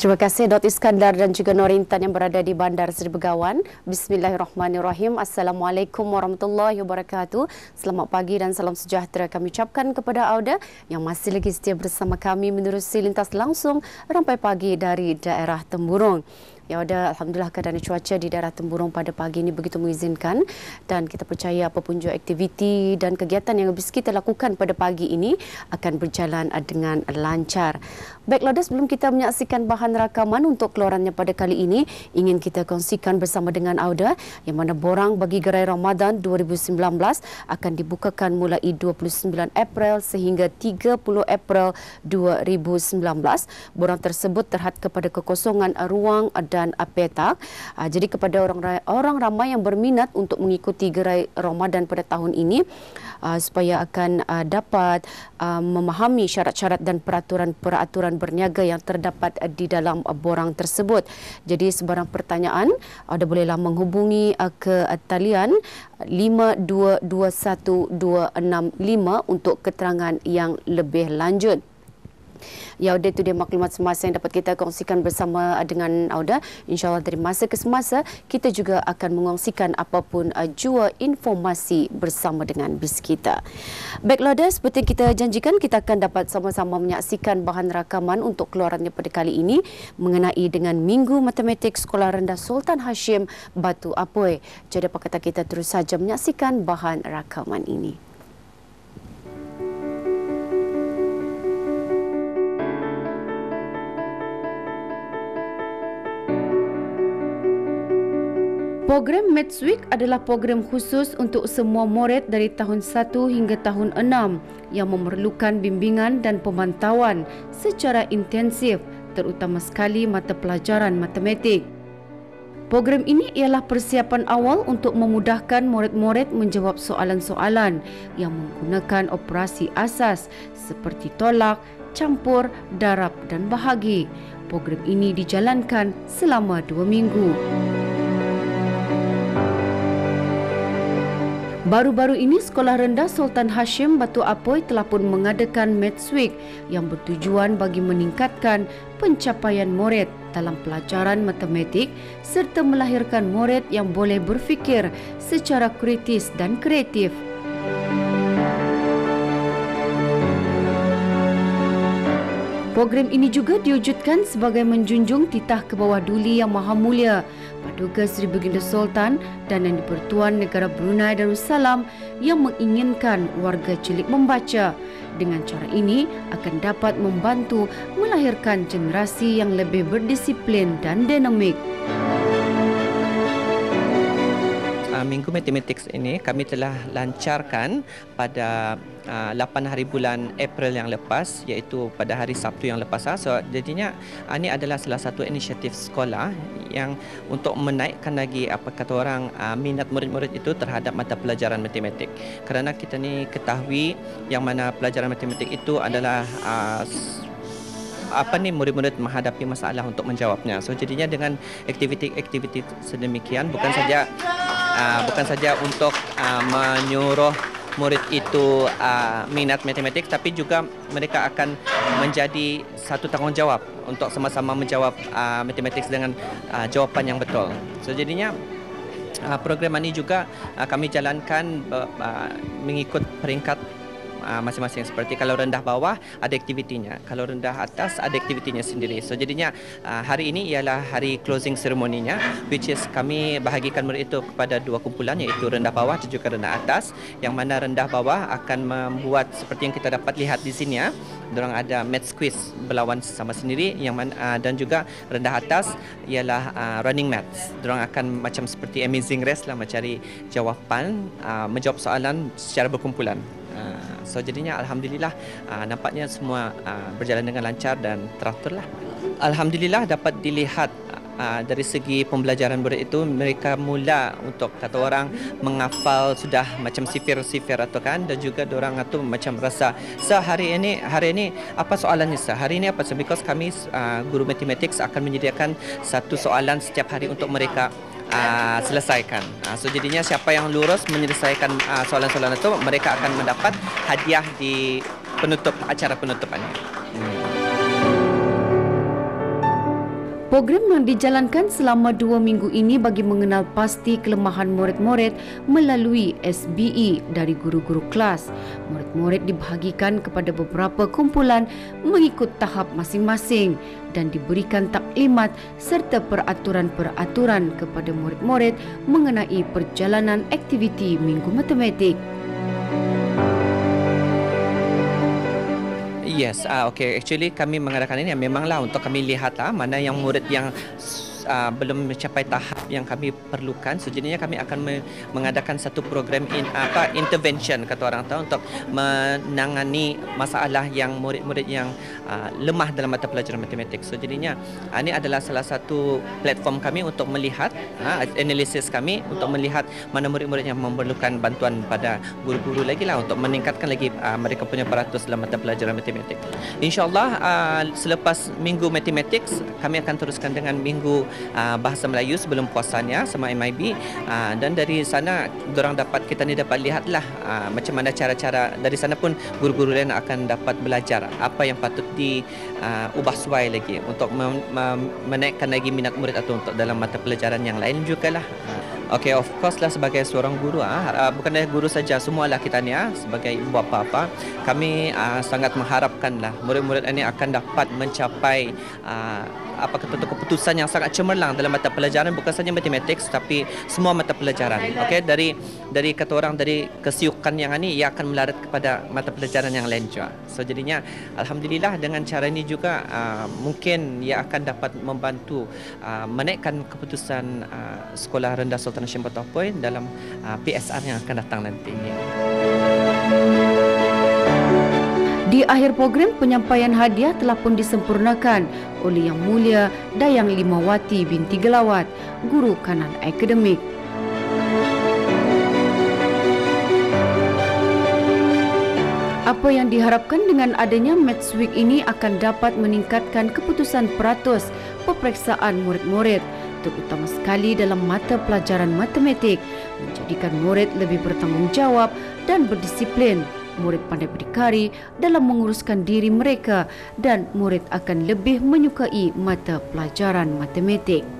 Terima kasih Dr. Iskandar dan juga Norintan yang berada di Bandar Seri Begawan. Bismillahirrahmanirrahim. Assalamualaikum warahmatullahi wabarakatuh. Selamat pagi dan salam sejahtera kami ucapkan kepada Auda yang masih lagi setia bersama kami menerusi lintas langsung rampai pagi dari daerah Temburung. Ya ada alhamdulillah keadaan cuaca di daerah Temburung pada pagi ini begitu mengizinkan dan kita percaya apapun juga aktiviti dan kegiatan yang habis kita lakukan pada pagi ini akan berjalan dengan lancar. Baiklah sebelum kita menyaksikan bahan rakaman untuk keluarannya pada kali ini ingin kita kongsikan bersama dengan Auda yang mana borang bagi gerai Ramadan 2019 akan dibukakan mulai 29 April sehingga 30 April 2019. Borang tersebut terhad kepada kekosongan ruang dan dan petak. Uh, jadi kepada orang orang ramai yang berminat untuk mengikuti gerai Ramadan pada tahun ini uh, supaya akan uh, dapat memahami syarat-syarat dan peraturan-peraturan berniaga yang terdapat di dalam borang tersebut. Jadi sebarang pertanyaan uh, bolehlah menghubungi ke talian 5221 untuk keterangan yang lebih lanjut. Ya, Auda itu dia maklumat semasa yang dapat kita kongsikan bersama dengan Auda. InsyaAllah dari masa ke semasa, kita juga akan mengongsikan apapun uh, jua informasi bersama dengan bis kita. Baiklah, Auda, seperti kita janjikan, kita akan dapat sama-sama menyaksikan bahan rakaman untuk keluarannya pada kali ini mengenai dengan Minggu Matematik Sekolah Rendah Sultan Hashim Batu Apoy. Jadi, apa kata kita terus saja menyaksikan bahan rakaman ini. Program Week adalah program khusus untuk semua murid dari tahun 1 hingga tahun 6 yang memerlukan bimbingan dan pemantauan secara intensif terutama sekali mata pelajaran matematik. Program ini ialah persiapan awal untuk memudahkan murid-murid menjawab soalan-soalan yang menggunakan operasi asas seperti tolak, campur, darab dan bahagi. Program ini dijalankan selama dua minggu. Baru-baru ini Sekolah Rendah Sultan Hashim Batu Apoy telah pun mengadakan Maths Week yang bertujuan bagi meningkatkan pencapaian murid dalam pelajaran matematik serta melahirkan murid yang boleh berfikir secara kritis dan kreatif. Program ini juga diwujudkan sebagai menjunjung titah ke bawah duli yang maha mulia Paduka Sri Baginda Sultan dan Yang Dipertuan Negara Brunei Darussalam yang menginginkan warga cilik membaca. Dengan cara ini akan dapat membantu melahirkan generasi yang lebih berdisiplin dan dinamik. Uh, Minggu Matematik ini kami telah lancarkan pada uh, 8 hari bulan April yang lepas iaitu pada hari Sabtu yang lepas. Ah. So jadinya uh, ini adalah salah satu inisiatif sekolah yang untuk menaikkan lagi apa kata orang uh, minat murid-murid itu terhadap mata pelajaran matematik. Kerana kita ni ketahui yang mana pelajaran matematik itu adalah uh, apa ni murid-murid menghadapi masalah untuk menjawabnya. So jadinya dengan aktiviti-aktiviti sedemikian bukan saja uh, bukan saja untuk uh, menyuruh murid itu uh, minat matematik tapi juga mereka akan menjadi satu tanggungjawab untuk sama-sama menjawab uh, matematik dengan uh, jawapan yang betul. So jadinya uh, program ini juga uh, kami jalankan uh, uh, mengikut peringkat uh, masing-masing. Seperti kalau rendah bawah ada aktivitinya. Kalau rendah atas ada aktivitinya sendiri. So jadinya uh, hari ini ialah hari closing ceremony-nya which is kami bahagikan murid itu kepada dua kumpulan iaitu rendah bawah dan juga rendah atas. Yang mana rendah bawah akan membuat seperti yang kita dapat lihat di sini ya. Diorang ada math quiz berlawan sama sendiri. Yang mana, uh, dan juga rendah atas ialah running maths. Diorang akan macam seperti amazing race lah mencari jawapan, menjawab soalan secara berkumpulan. Uh, so jadinya alhamdulillah uh, nampaknya semua uh, berjalan dengan lancar dan teratur lah. Alhamdulillah dapat dilihat dari segi pembelajaran murid itu mereka mula untuk kata orang menghafal sudah macam sifir-sifir atau kan dan juga orang itu macam rasa sehari ini hari ini apa soalannya sah hari ini apa? Because kami guru matematik akan menyediakan satu soalan setiap hari untuk mereka uh, selesaikan. Uh, so jadinya siapa yang lurus menyelesaikan uh, soalan-soalan itu mereka akan mendapat hadiah di penutup acara penutupannya. Hmm. Program yang dijalankan selama dua minggu ini bagi mengenal pasti kelemahan murid-murid melalui SBE dari guru-guru kelas. Murid-murid dibahagikan kepada beberapa kumpulan mengikut tahap masing-masing dan diberikan taklimat serta peraturan-peraturan kepada murid-murid mengenai perjalanan aktiviti Minggu Matematik. Yes, ah okay. Actually kami mengadakan ini memanglah untuk kami lihatlah mana yang murid yang uh, belum mencapai tahap yang kami perlukan sejadinya kami akan me- mengadakan satu program in, apa intervention kata orang tahu untuk menangani masalah yang murid-murid yang uh, lemah dalam mata pelajaran matematik. So jadinya uh, ini adalah salah satu platform kami untuk melihat uh, analisis kami untuk melihat mana murid-murid yang memerlukan bantuan pada guru-guru lagi lah untuk meningkatkan lagi uh, mereka punya peratus dalam mata pelajaran matematik. InsyaAllah uh, selepas minggu matematik kami akan teruskan dengan minggu uh, bahasa Melayu sebelum puasanya sama MIB uh, dan dari sana orang dapat kita ni dapat lihatlah uh, macam mana cara-cara dari sana pun guru-guru lain akan dapat belajar apa yang patut di ubah suai lagi untuk menaikkan lagi minat murid atau untuk dalam mata pelajaran yang lain juga lah. Okay, of course lah sebagai seorang guru, ah, bukan dari guru saja, semua lah kita ni ah, sebagai ibu bapa apa, kami ah, sangat mengharapkan lah murid-murid ini akan dapat mencapai ah, apa kata tu keputusan yang sangat cemerlang dalam mata pelajaran bukan saja matematik tapi semua mata pelajaran. Okey dari dari kata orang dari kesiukan yang ini ia akan melarat kepada mata pelajaran yang lain juga. So jadinya alhamdulillah dengan cara ini juga uh, mungkin ia akan dapat membantu uh, menaikkan keputusan uh, sekolah rendah Sultan Hashim Batopoy dalam uh, PSR yang akan datang nanti. Di akhir program, penyampaian hadiah telah pun disempurnakan oleh Yang Mulia Dayang Limawati binti Gelawat, Guru Kanan Akademik. Apa yang diharapkan dengan adanya Maths Week ini akan dapat meningkatkan keputusan peratus peperiksaan murid-murid terutama sekali dalam mata pelajaran matematik menjadikan murid lebih bertanggungjawab dan berdisiplin murid pandai berdikari dalam menguruskan diri mereka dan murid akan lebih menyukai mata pelajaran matematik.